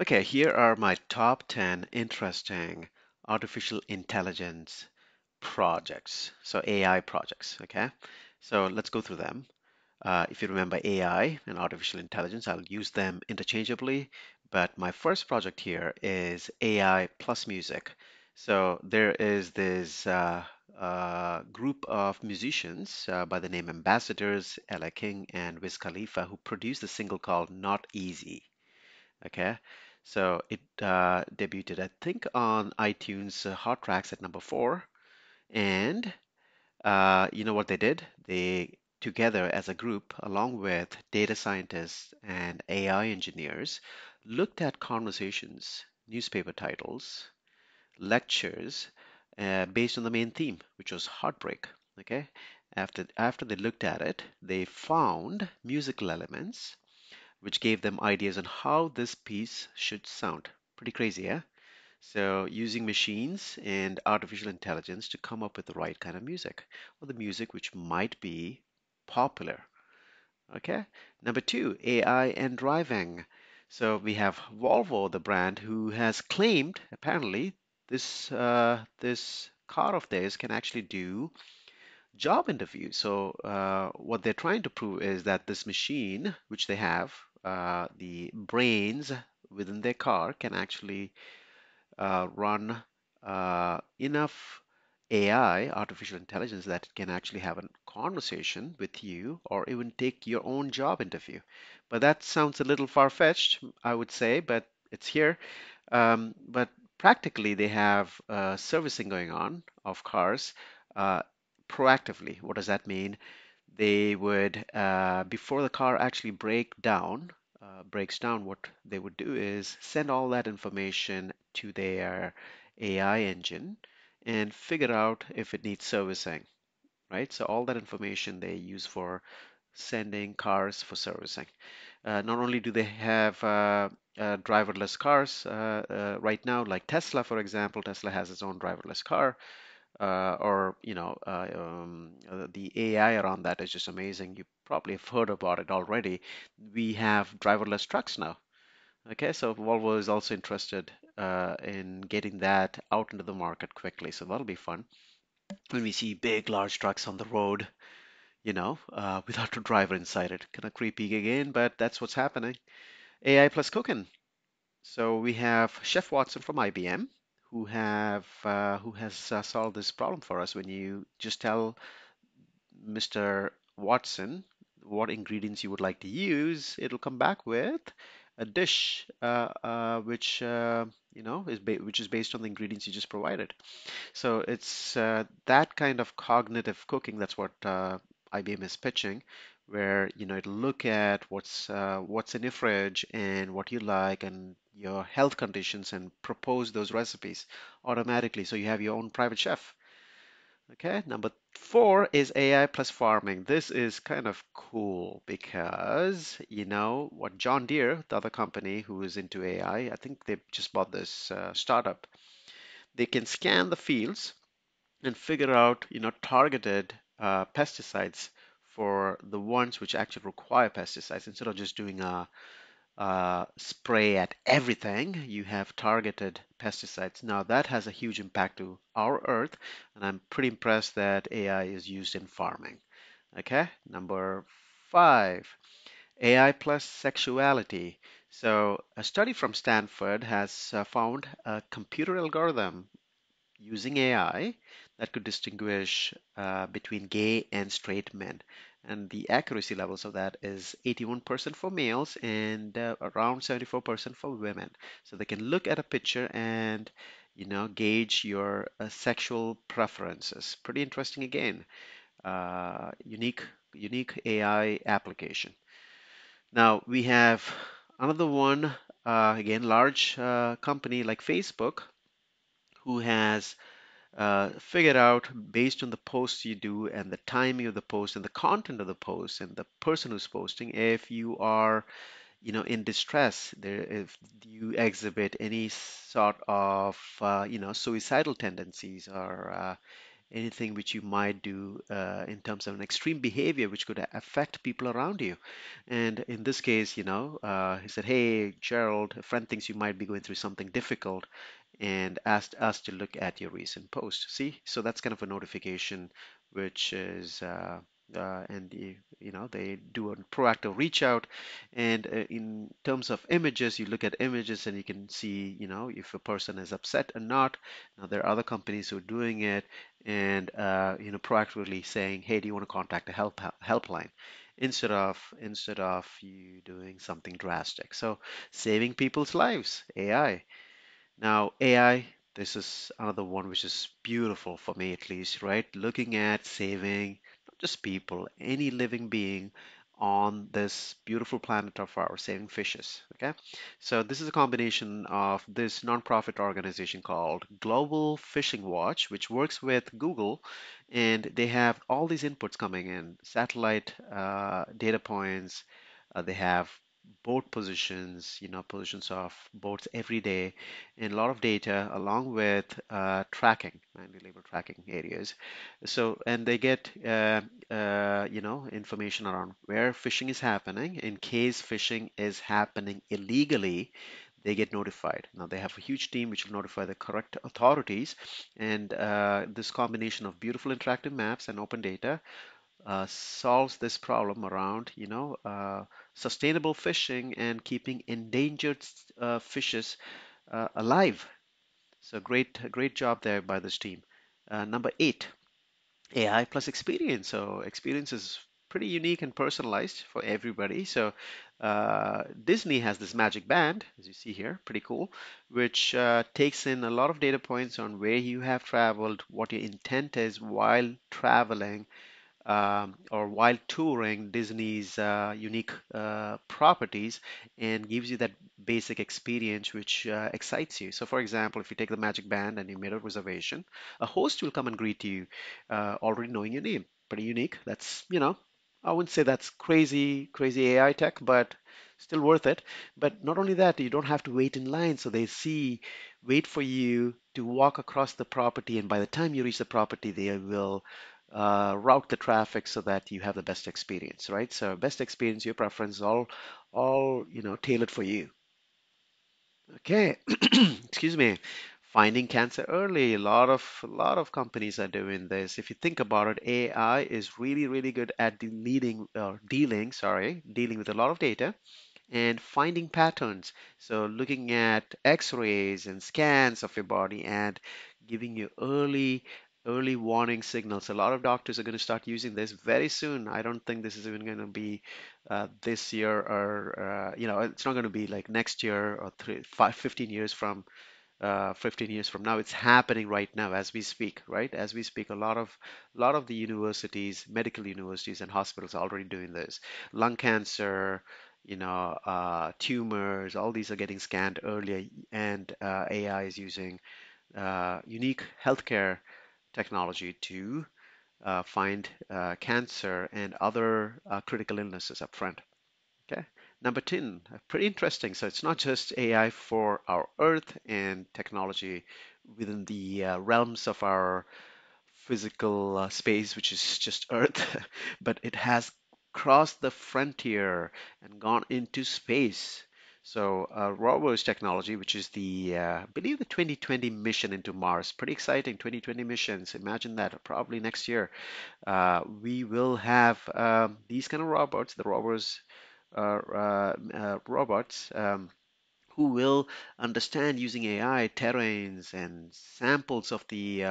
Okay, here are my top 10 interesting artificial intelligence projects. So AI projects, okay? So let's go through them. Uh, if you remember AI and artificial intelligence, I'll use them interchangeably. But my first project here is AI plus music. So there is this uh, uh, group of musicians uh, by the name Ambassadors, Ella King, and Wiz Khalifa who produced a single called Not Easy. Okay, so it uh, debuted, I think, on iTunes uh, Hot Tracks at number four. And uh, you know what they did? They together as a group, along with data scientists and AI engineers, looked at conversations, newspaper titles, lectures uh, based on the main theme, which was heartbreak. Okay, after after they looked at it, they found musical elements which gave them ideas on how this piece should sound. Pretty crazy, yeah? So using machines and artificial intelligence to come up with the right kind of music, or the music which might be popular. Okay. Number two, AI and driving. So we have Volvo, the brand, who has claimed apparently this uh, this car of theirs can actually do job interviews. So uh, what they're trying to prove is that this machine, which they have, uh, the brains within their car can actually uh, run uh, enough AI, artificial intelligence, that it can actually have a conversation with you or even take your own job interview. But that sounds a little far-fetched, I would say, but it's here. Um, but practically, they have uh, servicing going on of cars uh, proactively. What does that mean? They would, uh, before the car actually break down, uh, breaks down, what they would do is send all that information to their AI engine and figure out if it needs servicing, right? So all that information they use for sending cars for servicing. Uh, not only do they have uh, uh, driverless cars uh, uh, right now, like Tesla, for example, Tesla has its own driverless car, uh, or you know, um, the AI around that is just amazing. You probably have heard about it already. We have driverless trucks now. Okay, so Volvo is also interested in getting that out into the market quickly, so that'll be fun. When we see big, large trucks on the road, you know, uh, without a driver inside it. Kind of creepy again, but that's what's happening. AI plus cooking. So we have Chef Watson from IBM who have uh, who has uh, solved this problem for us. When you just tell Mr. Watson what ingredients you would like to use, it'll come back with a dish uh, uh, which uh, you know is which is based on the ingredients you just provided. So it's uh, that kind of cognitive cooking. That's what IBM is pitching, where you know it'll look at what's uh, what's in your fridge and what you like and your health conditions and propose those recipes automatically. So you have your own private chef. Okay, number four is AI plus farming. This is kind of cool because you know what John Deere, the other company who is into AI, I think they just bought this uh, startup. They can scan the fields and figure out, you know, targeted uh, pesticides for the ones which actually require pesticides instead of just doing a, spray at everything you have targeted pesticides. Now that has a huge impact to our earth and i'm pretty impressed that ai is used in farming. Okay number five ai plus sexuality. So a study from stanford has uh, found a computer algorithm using AI that could distinguish uh, between gay and straight men. And the accuracy levels of that is 81% for males and uh, around 74% for women. So they can look at a picture and you know gauge your uh, sexual preferences. Pretty interesting again. Uh, unique unique AI application. Now we have another one uh, again large uh, company like Facebook who has uh, figured out based on the posts you do and the timing of the post and the content of the post and the person who's posting if you are you know in distress there if you exhibit any sort of uh, you know suicidal tendencies or uh, anything which you might do uh, in terms of an extreme behavior which could affect people around you. And in this case, you know, uh, he said, Hey, Gerald, a friend thinks you might be going through something difficult and asked us to look at your recent post. See, so that's kind of a notification which is uh, uh, and you, know they do a proactive reach out. And uh, in terms of images you look at images and you can see you know if a person is upset or not. Now there are other companies who are doing it and uh, you know proactively saying hey do you want to contact a help helpline? instead of instead of you doing something drastic. So saving people's lives AI now, AI, this is another one which is beautiful for me at least, right? Looking at saving not just people, any living being on this beautiful planet of ours, saving fishes. Okay, so this is a combination of this nonprofit organization called Global Fishing Watch, which works with Google, and they have all these inputs coming in, satellite uh, data points. Uh, they have boat positions, you know, positions of boats every day, and a lot of data along with uh, tracking, manual label tracking areas. So, and they get, uh, uh, you know, information around where fishing is happening. In case fishing is happening illegally, they get notified. Now they have a huge team which will notify the correct authorities, and uh, this combination of beautiful interactive maps and open data uh, solves this problem around, you know, uh, sustainable fishing and keeping endangered uh, fishes uh, alive. So great, great job there by this team. Uh, number eight, AI plus experience. So experience is pretty unique and personalized for everybody. So Disney has this magic band, as you see here, pretty cool, which takes in a lot of data points on where you have traveled, what your intent is while traveling, um, or while touring Disney's uh, unique uh, properties and gives you that basic experience which uh, excites you. So, for example, if you take the Magic Band and you made a reservation, a host will come and greet you, uh, already knowing your name. Pretty unique. That's, you know, I wouldn't say that's crazy, crazy AI tech, but still worth it. But not only that, you don't have to wait in line. So they see, wait for you to walk across the property, and by the time you reach the property, they will uh, route the traffic so that you have the best experience, right? So best experience, your preference, all, all you know, tailored for you. Okay, excuse me. Finding cancer early. A lot of a lot of companies are doing this. If you think about it, AI is really, really good at deleting or dealing, sorry, dealing with a lot of data and finding patterns. So looking at x-rays and scans of your body and giving you early early warning signals. A lot of doctors are going to start using this very soon. I don't think this is even going to be uh, this year or, uh, you know, it's not going to be like next year or three, five, 15 years from uh, 15 years from now. It's happening right now as we speak, right? As we speak, a lot of a lot of the universities, medical universities and hospitals are already doing this. Lung cancer, you know, uh, tumors, all these are getting scanned earlier, and uh, AI is using uh, unique healthcare technology to uh, find uh, cancer and other uh, critical illnesses up front. Okay. Number 10, pretty interesting. So it's not just AI for our Earth and technology within the uh, realms of our physical uh, space, which is just Earth, but it has crossed the frontier and gone into space. So uh, ROVERS technology, which is the, uh, I believe the 2020 mission into Mars, pretty exciting 2020 missions. Imagine that, probably next year. Uh, we will have um, these kind of robots, the ROVERS uh, uh, uh, robots, um, who will understand using AI terrains and samples of the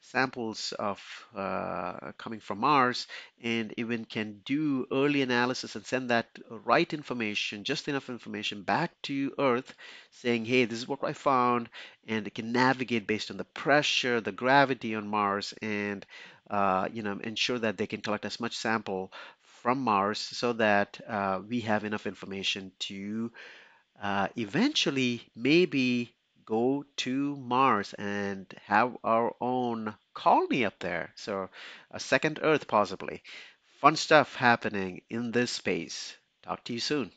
samples of uh, coming from Mars and even can do early analysis and send that right information, just enough information back to Earth saying, hey, this is what I found. And it can navigate based on the pressure, the gravity on Mars and uh, you know, ensure that they can collect as much sample from Mars so that uh, we have enough information to uh, eventually maybe go to Mars and have our own colony up there. So a second Earth possibly. Fun stuff happening in this space. Talk to you soon.